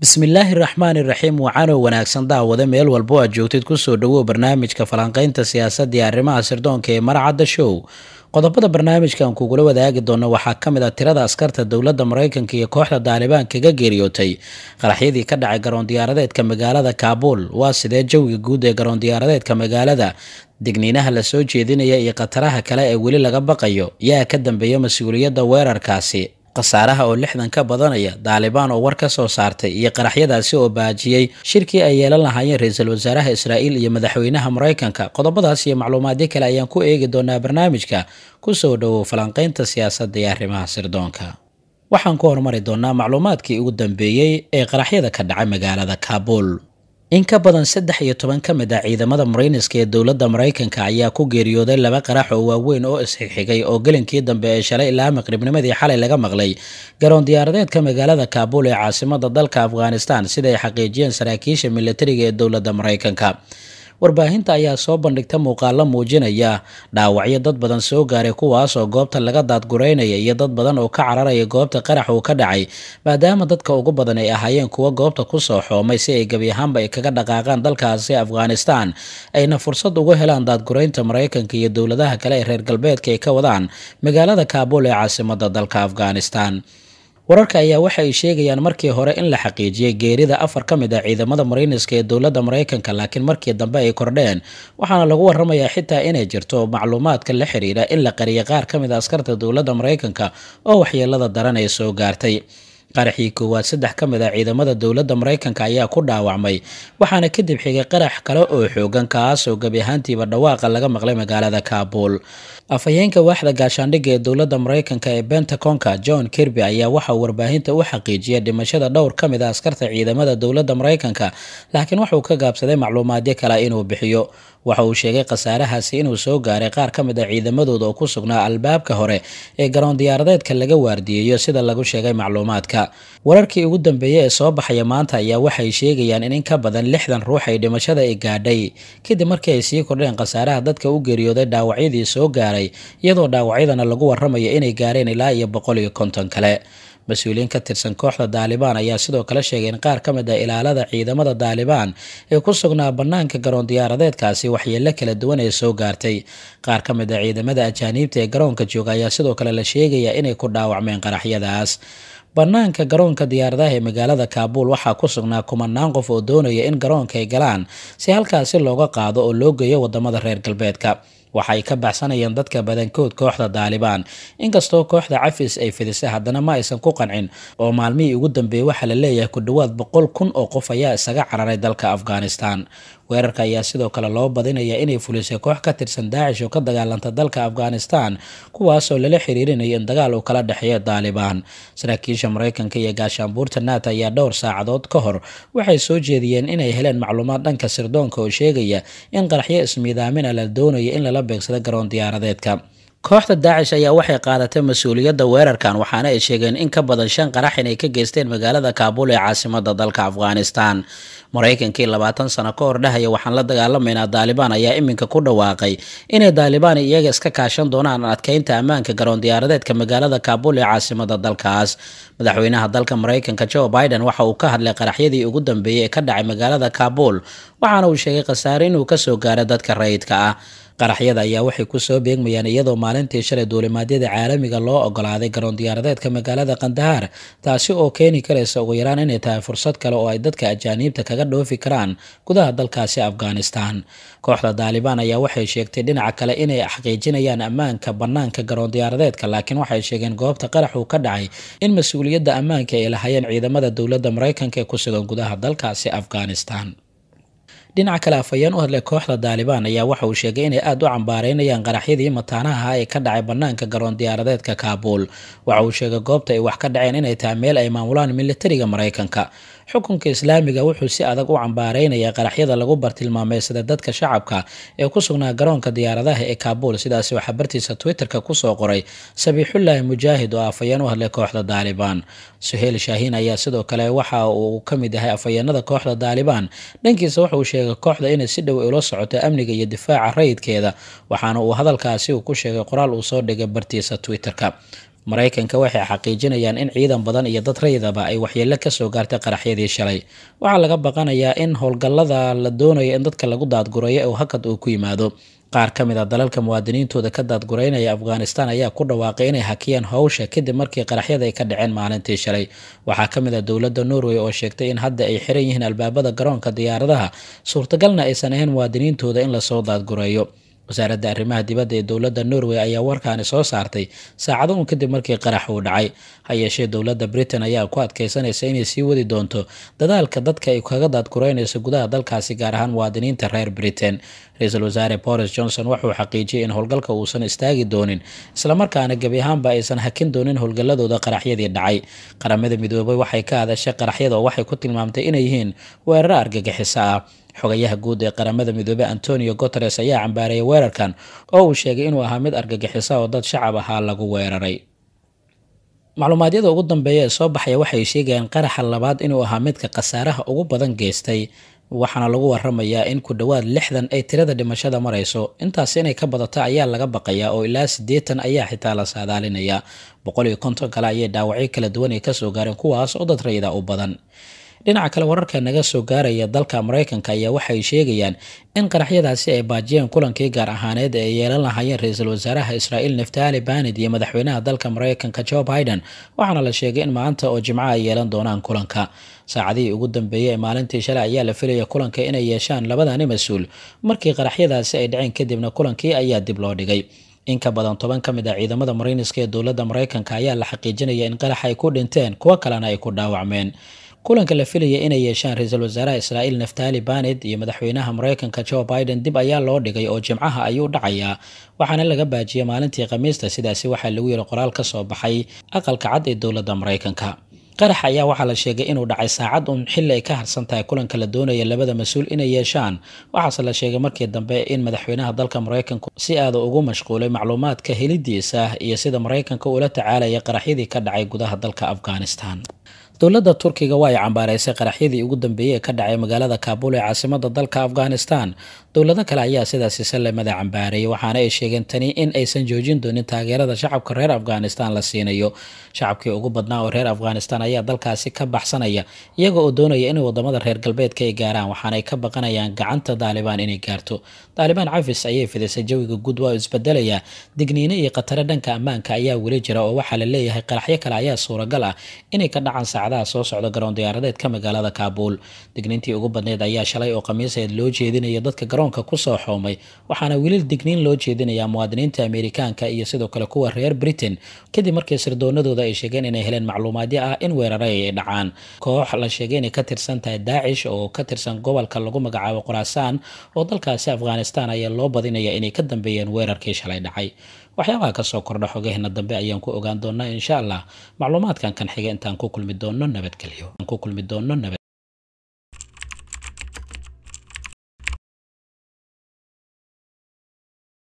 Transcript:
bismillaahi raxmaani raxiim wacaanow wanaagsan daawade meel walbo aad joogtid ku soo dhawow barnaamijka falanqaynta siyaasadda iyo arrimaha sirdoonka ee maracadda show. Qodobada barnaamijkan kugula wadaagi doono waxaa ka mid ah tirada askarta dowladda maraykanka iyo kooxda daalibaan kaga geeriyootay. Qaraxyadii ka dhacay garoon diyaaradeedka magaalada kaabuul waa sidee jawiga guud ee garoon diyaaradeedka magaalada? Digniinaha la soo jeedinaya iyo khataraha kale ee weli laga baqayo? Yaa ka dambeeya mas'uuliyadda weerarkaasi khasaaraha oo lixdan ka badanaya daalibaan oo war ka soo saartay iyo qaraxyadaasi oo baajiyey shirkii ay yeelan lahaayeen ra'iisul wasaaraha israa'iil iyo madaxweynaha maraykanka. Qodobadaas iyo macluumaadyo kale ayaan ku eegi doonaa barnaamijka ku soo dhowow falanqaynta siyaasadda iyo arrimaha sirdoonka. Waxaan ku hormari doonaa macluumaadkii ugu dambeeyey ee qaraxyada ka dhacay magaalada kaabuul in ka badan saddex iyo toban ka mid ah ciidamada marayniska ee dowladda maraykanka ayaa ku geeriyooday laba qarax oo waaweyn oo isxigxigay oo gelinkii dambe ee shalay ilaa maqribnimadii xalay laga maqlay. Garoon diyaaradeedka magaalada kaabuul ee caasimada dalka afghanistan sida ay xaqiijiyeen saraakiisha militariga ee dowladda maraykanka warbaahinta ayaa soo bandhigta muuqaalo muujinaya dhaawacyo dad badan soo gaaray kuwaas oo goobta laga daadgureynaya iyo dad badan oo ka cararaya goobta qarax uu ka dhacay maadaama dadka ugu badan ay ahaayeen kuwo goobta ku soo xoomay si ay gebi ahaanba ay kaga dhaqaaqaan dalkaasi afghanistan ayna fursad ugu helaan daadgureynta maraykanka iyo dowladaha kale ee reer galbeedka ay ka wadaan magaalada kaabuul ee caasimada dalka afghanistan wararka ayaa waxa ay sheegayaan markii hore in la xaqiijiyey geerida afar ka mid ah ciidamada marayniska ee dowladda maraykanka laakiin markii dambe ay kordheen. Waxaana lagu waramayaa xitaa inay jirto macluumaadka la xiriira in la qariyay qaar ka mid a askarta dowladda maraykanka oo waxyeelada daran ay soo gaartay qaraxii koowaad saddex ka mid ah ciidamada dowladda maraykanka ayaa ku dhaawacmay waxaana kadib xigay qarax kale oo xoogan kaas oo gebi ahaantiiba dhawaaqa laga maqlay magaalada kaabuul afhayeenka waaxda gaashaandhigga ee dowladda maraykanka ee bentaconka john kirby ayaa waxauu warbaahinta u xaqiijiyay dhimashada dhowr ka mid a askarta ciidamada dowladda maraykanka laakiin waxauu ka gaabsaday macluumaadyo kale inuu bixiyo waxa uu sheegay khasaarahaasi inuu soo gaaray qaar ka mid a ciidamadooda oo ku sugnaa albaabka hore ee garoon diyaaradeedka laga waardiyeeyo sida lagu sheegay macluumaadka. Wararkii ugu dambeeyey ee soo baxaya maanta ayaa waxay sheegayaan in in ka badan lixdan ruux ay dhimashada ay gaadhay. Kadib markii ay sii kordheen khasaaraha dadka u geeriyooday dhaawacyadii soo gaaray iyadoo dhaawacyadana lagu waramayo inay gaareen ilaa iyo boqol iyo konton kale mas'uuliyiin ka tirsan kooxda daalibaan ayaa sidoo kale sheegay in qaar ka mid ah ilaalada ciidamada daalibaan ee ku sugnaa bannaanka garoon diyaaradeedkaasi waxyeelo kala duwan ee soo gaartay. Qaar ka mid ah ciidamada ajaaniibta ee garoonka jooga ayaa sidoo kale la sheegayaa inay ku dhaawacmeen qaraxyadaas. Bannaanka garoonka diyaaradaha ee magaalada kaabuul waxaa ku sugnaa kumanaan qof oo doonaya in garoonka ay galaan si halkaasi looga qaado oo loo geeyo waddamada reer galbeedka waxa ka baxsanayeen dadka badankood kooxda daalibaan inkastoo kooxda cafis ay fidisay haddana ma aysan ku qancin oo maalmihii ugu dambeeyey waxaa la leeyahay ku dhowaad boqol kun oo qof ayaa isaga cararay dalka afghanistan weerarka ayaa sidoo kale loo badinaya inay fulisay koox ka tirsan daacish oo ka dagaalanta dalka afghanistan kuwaasoo lala xiriirinayo in dagaal uu kala dhexeeyo daalibaan saraakiisha maraykanka iyo gaashaanbuurta naata ayaa dhowr saacadood ka hor. Waxay soo jeediyeen inay heleen macluumaad dhanka sirdoonka oo sheegaya in qaraxyo ismiidaamina la doonayo in lala beegsado garoon diyaaradeedka kooxda daacish ayaa waxay qaadatay mas'uuliyadda weerarkan waxaana ay sheegeen in ka badan shan qarax inay ka geysteen magaalada kaabuul ee caasimada dalka afghanistan. Maraykankii labaatan sano ka hor dhahaya waxaan la dagaalamaynaa daalibaan ayaa iminka ku dhawaaqay inay daalibaan iyaga iska kaashan doonaan adkeynta ammaanka garoon diyaaradeedka magaalada kaabuul ee caasimada dalkaas. Madaxweynaha dalka maraykanka joe biden waxa uu ka hadlay qaraxyadii ugu dambeeyey ee ka dhacay magaalada kaabuul waxaana uu sheegay khasaare inuu ka soo gaaray dadka rayidka ah qaraxyada ayaa waxay ku soo beegmayaan iyadoo maalintii shalay duulimaadyada caalamiga loo ogolaaday garoon diyaaradeedka magaalada kandahaar taasi oo keeni karaysa ugu yaraan inay tahay fursad kale oo ay dadka ajaaniibta kaga dhoofi karaan gudaha dalkaasi afghanistan. Kooxda daalibaan ayaa waxay sheegtay dhinaca kale inay xaqiijinayaan ammaanka bannaanka garoon diyaaradeedka laakiin waxay sheegeen goobta qarax uu ka dhacay in mas'uuliyadda ammaanka ay lahaayeen ciidamada dowladda maraykanka ee ku sugan gudaha dalkaasi afghanistan dhinaca kale afhayeen u hadlay kooxda daalibaan ayaa waxa uu sheegay inay aada u cambaareynayaan qaraxyadii mataanaha ee ka dhacay bannaanka garoon diyaaradeedka kaabuul waxa uu sheegay goobta ay wax ka dhaceen inay tahay meel ay maamulaan militariga maraykanka. Xukunka islaamiga wuxuu si adag u cambaareynaya qaraxyada lagu bartilmaameysada dadka shacabka ee ku sugnaa garoonka diyaaradaha ee kaabuul sidaasi waxaa bartiisa twitterka ku soo qoray sabiixullaahi mujaahid oo afhayeen u hadlay kooxda daalibaan suheyl shaahiin ayaa sidoo kale waxa uu ka mid yahay afhayeenada kooxda daalibaan dhankiisa waxa uu sheegay kooxda inay si dhow ula socoto amniga iyo difaaca rayidkeeda. Waxaana uu hadalkaasi uu ku sheegay qoraal uu soo dhigay bartiisa twitterka. Maraykanka waxay xaqiijinayaan in ciidan badan iyo dad rayidaba ay waxyeello ka soo gaartay qaraxyadii shalay. Waxaa laga baqanayaa in howlgallada la doonayo in dadka lagu daadgurayo oo hakad uu ku yimaado qaar ka mid a dalalka muwaadiniintooda ka daadguraynaya afghanistan ayaa ku dhawaaqay inay hakiyeen howsha kadib markii qaraxyada ay ka dhaceen maalintii shalay. Waxaa ka mid a dowladda norway oo sheegtay in hadda ay xiran yihiin albaabada garoonka diyaaradaha. Suurtagalna aysan ahayn muwaadiniintooda in la soo daadgureeyo wasaaradda arrimaha dibadda ee dowladda norway ayaa warkaani soo saartay saacado un kadib markii qarax uu dhacay. Ha yeeshee dowladda britain ayaa ku adkeysanaysa inay sii wadi doonto dadaalka dadka ay kaga daadgureynayso gudaha dalkaasi gaar ahaan muwaadiniinta reer britain. Ra'iisul wasaare boris johnson wuxuu xaqiijiyey in howlgalka uusan istaagi doonin islamarkaana gebi ahaanba aysan hakin doonin howlgalladooda qaraxyadii dhacay. Qaramada midoobay waxay ka hadashay qaraxyada oo waxay ku tilmaamtay inay yihiin weeraro argagixiso ah xogayaha guud ee qaramada midoobey antonio guteres ayaa cambaareeyay weerarkan oo uu sheegay inuu ahaa mid argagixisa oo dad shacab ahaa lagu weeraray. Macluumaadyada ugu dambeeya ee soo baxaya waxay sheegayaan qaraxa labaad inuu ahaa midka khasaaraha ugu badan geystay waxaana lagu waramayaa in ku dhowaad lixdan ay tirada dhimashada marayso. Intaas inay ka badata ayaa laga baqayaa oo ilaa siddeetan ayaa xitaa la saadaalinayaa boqol iyo konton kale ayay dhaawacyo kala duwan ay ka soo gaareen kuwaas oo dad rayida u badan dhinaca kale wararka naga soo gaaraya dalka maraykanka ayaa waxay sheegayaan in qaraxyadaasi ay baajiyeen kulankii gaar ahaaneed ee yeelan lahaayeen ra'iisul wasaaraha israa'iil naftali banid iyo madaxweynaha dalka maraykanka joe biden waxaana la sheegay in maanta oo jimco ay yeelan doonaan kulanka. Saacadihii ugu dambeeyey ee maalintii shalay ayaa la filaya kulanka inay yeeshaan labadani mas'uul markii qaraxyadaasi ay dhaceen kadibna kulankii ayaa dib loo dhigay. In ka badan toban ka mid ah ciidamada marayniska ee dowladda maraykanka ayaa la xaqiijinaya in qarax ay ku dhinteen kuwo kalena ay ku dhaawacmeen kulanka la filaya inay yeeshaan ra'iisul wasaaraha israa'iil naftali baned iyo madaxweynaha maraykanka joe biden dib ayaa loo dhigay oo jimcaha ayuu dhacayaa waxaana laga baajiyay maalintii khamiista sidaasi waxaa lagu yiri qoraal ka soo baxay aqalka cad ee dowladda maraykanka. Qarax ayaa waxaa la sheegay inuu dhacay saacad uun xilli ay ka harsan tahay kulanka la doonaya labada mas'uul inay yeeshaan. Waxaase la sheegay markii dambe in madaxweynaha dalka maraykanku si aada ugu mashquulay macluumaadka helidiisa iyo sida maraykanka ula tacaalaya qaraxyadii ka dhacay gudaha dalka afghanistan dowladda turkiga waa ay cambaaraysay qaraxyadii ugu dambeeyey ee ka dhacay magaalada kaabul ee caasimada dalka afghanistan. Dowlado kale ayaa sidaasi salamada cambaareeyay waxaana ay sheegeen tani in aysan joojin doonin taageerada shacabka reer afghanistan la siinayo. Shacabkii ugu badnaa oo reer afghanistan ayaa dalkaasi ka baxsanaya iyaga oo doonaya in waddamada reer galbeedka ay gaaraan waxaana ay ka baqanayaan gacanta daalibaan inay gaarto. Daalibaan cafis ayay fidisay jawiga guud waa isbedelayaa digniino iyo khataro dhanka ammaanka ayaa weli jira oo waxaa la leeyahay qaraxyo kale ayaa suuragal ah inay ka dhacaan saacadaha soo socda garoon diyaaradeedka magaalada kaabul digniintii ugu badneyd ayaa shalay oo khamiiseed loo jeedinaya dadka garoonka ku soo xoomay waxaana weli digniin loo jeedinayaa muwaadiniinta ameerikaanka iyo sidoo kale kuwa reer britain. Kadib markii sirdoonadooda ay sheegeen inay heleen macluumaadyo ah in weeraray ay dhacaan. Koox la sheegay inay ka tirsan tahay daacish oo ka tirsan gobolka lagu magacaabo khuraasaan oo dalkaasi afghanistan ayaa loo badinaya inay ka dambeeyeen weerarkii shalay dhacay. Waxyaabaha ka soo kordha xogeheena dambe ayaan ku ogaan doonaa insha allah. Macluumaadkan kan xiga intaan ku kulmi doono nabadgelyo